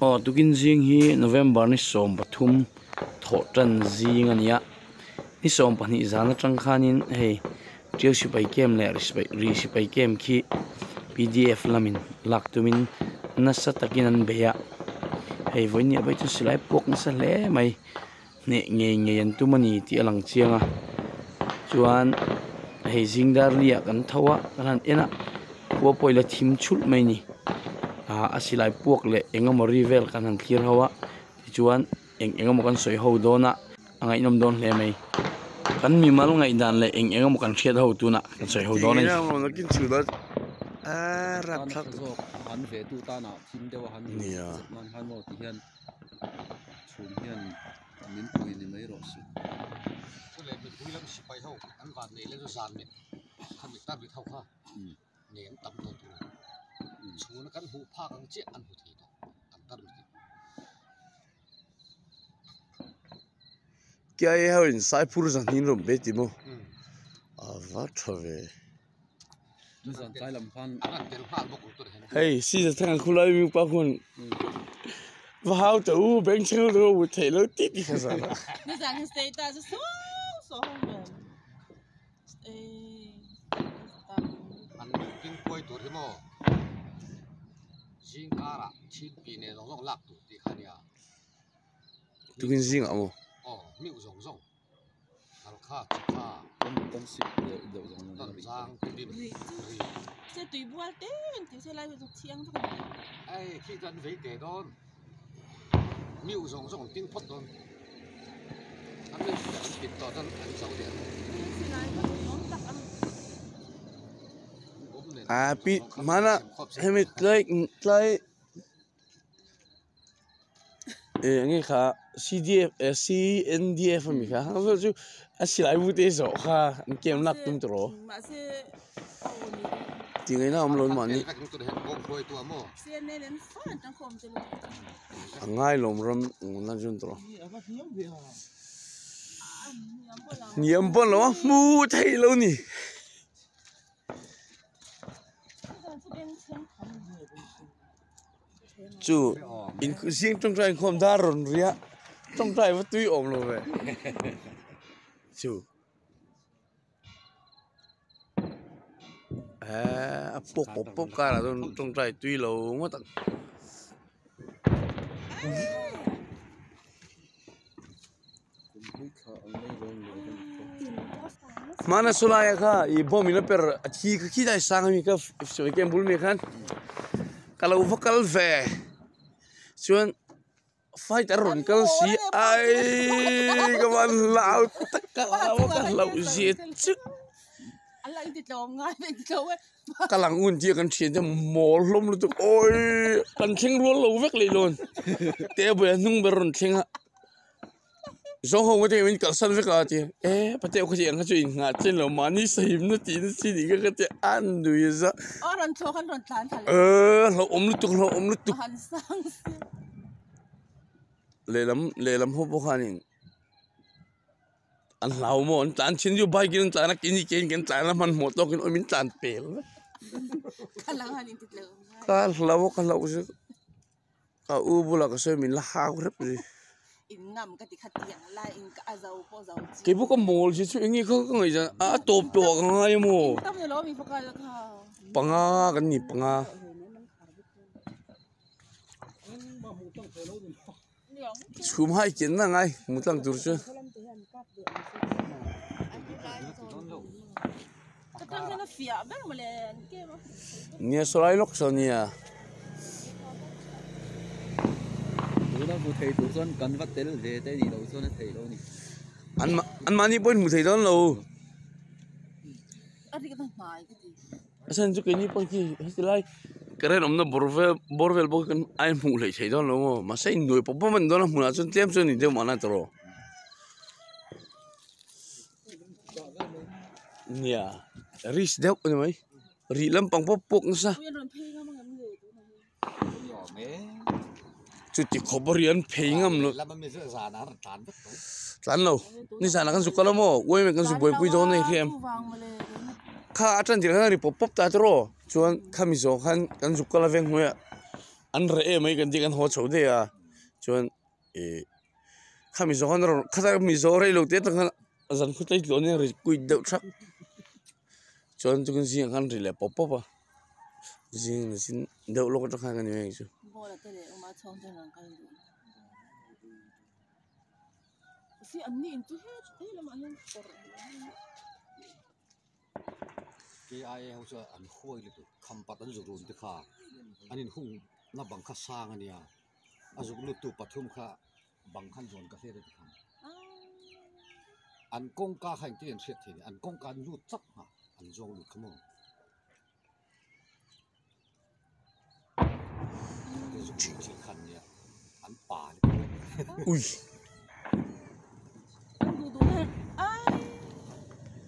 ờ tu kinh riêng hi November ni som pathum tho tan zing ania ni som pani zana tang khanin hey trial si pai kem le ri si pai ri si kem khi pdf lamin lak tumin na sa takin an beya hei voi ni bai tu silai pok na sa le mai ne nge nge yan tu mani ti alang chianga chuan hei zingdar lia kan thawa kan ena ko poila thim chul mai ni a asilai puak le engemaw rivel kan han thlir hawa. Chuan eng engemaw kan soi ho dona angai nom don hle mai kan mi mal ngai dan le eng engemaw kan thiat ho tuna kan soi ho dona. Ina mo nakin chula. Ah, rap thak. han ve tu ta na thim dewa han Nia. man han mo ti hian hian min pui ni mai ro si chu le mi pui lam si pai ho an van nei le zo zan mi khan mi ta bi thau kha. Ne an tam to tu chu na kan hu pha kang che an hu thi to an tar mi Kya ye hao in sai pur zan hin rom beti mo. um Ah, va thave. mi san tai lam khan an an tel hal bo ko to hen Hey, si za thang khulai mi pa kun. Va hao ta u beng cheng lo u thei lo ti ki kha sa. Ni sagen stay da so so hong. Eh. an king koi to ri mo jing ara chin pi ne long long lak tu ti khan ya Tu kin sing amo. oh mi u zong zong al kha chi kha kon kon si de de zong tan na zang ku ri Se tui bual ten, ti se lai so chiang so. ai khi tan ve te don mi u zong zong ting phot don an mi pit to tan an zau de Si lai ba no tak an. Ah, pi mana hemi tlai tlai. Eh, ngi kha CDF eh, CNDF mi kha. Ha so chu asilai bu te so kha. An kem lak tum tro. Ma se Ti ngai na am lon ma ni. Kan tu tro gong koi tu mu thấy lâu nỉ fan tan khom te lo. Angai lom ram na jun tro. Ni am bola. Niam bon lo mu thei lo ni. Sa ben chen kham ni chu in riêng trong trai không đa rồn ria trong trai vẫn tuy ổn luôn vậy chu à bốc bốc bốc cả là trong trong trai tuy lâu mà tận kun hui kha ang nei rong lo mana sulai kha i bom ina per thi khi dai sang mi ka so kem bul mi khan kalau vokal ve chuan fight ar ron kal si ai? kaman lau tak kalau ka lau si chu Ala inte lo ngai be ti lo. kalang un dia kan thian mol hlom lu tu oi kan thing rual lo vek le lon te bu nung ber ron thinga zo ho ngate min kal san vek a ti e pate ko ji ang chu in nga chen lo mani sahim na ti na si ni ka te an du ya za Oran cho kan ron tan thal. e lo om lu tu lo om lu tu Han sang. le lam le lam ho bo khanin an lau mo an tan chin ju bai kin tan kin ni ken ken tan man mo to kin o min tan pel Kalang han inte lo. ka lau ka lau se ka u bula ka se min la ha ko rep ni In ngam ka ti khatiang la in ka azau po zau chi. cái bút có mồ chứ chứ nghĩ không có người ra à tổ tổ ngay mồ Tam lo mi fakal ka. bằng à cái gì bằng à chùm hai kiến là ngay một lần tur chứ Ka tan kana fia ber mo le ke mo. nghe số lại lúc sao nha na bu thei tu chuan kan va tel ve te ni lo chuan a thei lo ni anh mà anh mà đi bên một thầy đó lâu. Ati ka tan mai ka ti. asan chú cái gì bên kia? Hết lại cái này ông nó borvel borvel bốc cái ai mù lại thầy đó lâu mà sao người bố bố mình đó là mù là chân tiêm chân thì tiêu mà nó rồi. Nha ris đeo cái mấy ri lâm bằng bốc bốc nó sao Chú chỉ có bao nhiêu phê ngâm luôn La tan bet lâu ni sana kan sukala mo. Wei me kan su boy pui don nei khem Wang mo le. kha atan dir kan ri pop pop ta tro. Chuan khami zo khan kan sukala veng hoya an re e mai kan ti kan ho chho de ya chuan e khami zo han ro khata mi zo re lo te tang zan khu tai lo ne ri kui chắc. thak chuan chu kan zing han ri le pop pop na sin deuh lo ko ta khan kan ni chu Bo la tele o ma chong chen lang kan du. Si an ni tu he he la ma hen por. cái ai hậu cho ăn khui là tụ khăm bắt ăn rồi thì khá. Anh in hung nó bằng khá sang anh à à rồi lúc tụ bắt thum khá. Bằng khăn rồi cái thế đấy khăm ăn công ca hành tiền xét thì ăn công ca lút chắc hả ăn rồi lút không cái rồi chỉ chỉ khăn nhỉ ăn bà ui Du du he. Ai.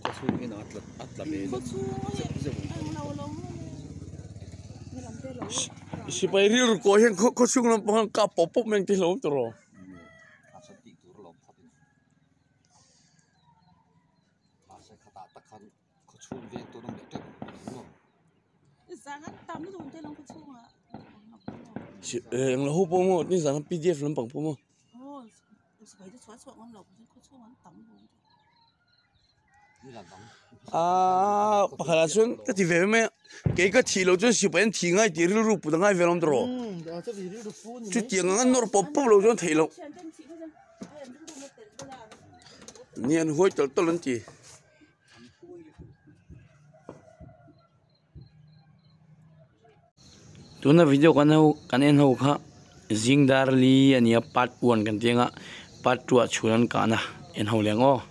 có chu cái nó atlat atlat bê Ko chu he. giờ Ai lo lo mo. Ni lam te lo. si pai ri ru ko hen ko ko chung lam pang ka pop pop meng ti lo to ro à sao tị tụ lồng phát đi à sao khát tạ tắc khăn có chuông về tôi đang để trách đúng không Sa kan tam ni du te long ko chu ha. Si e ang lo po mo ni zang pdf đi làm đóng. À pakhala chuan ta ti ve me ke ka thi lo chuan si pen thi ngai ti ri ru pu da ngai ve lom to ro chu ti ngang. Ai an du du mo ten la. nian huai tol tol an ti tuna video kan ho kan en ho kha, zingdar li, ania part 1 kan tianga part 2 churan kana, en ho lengo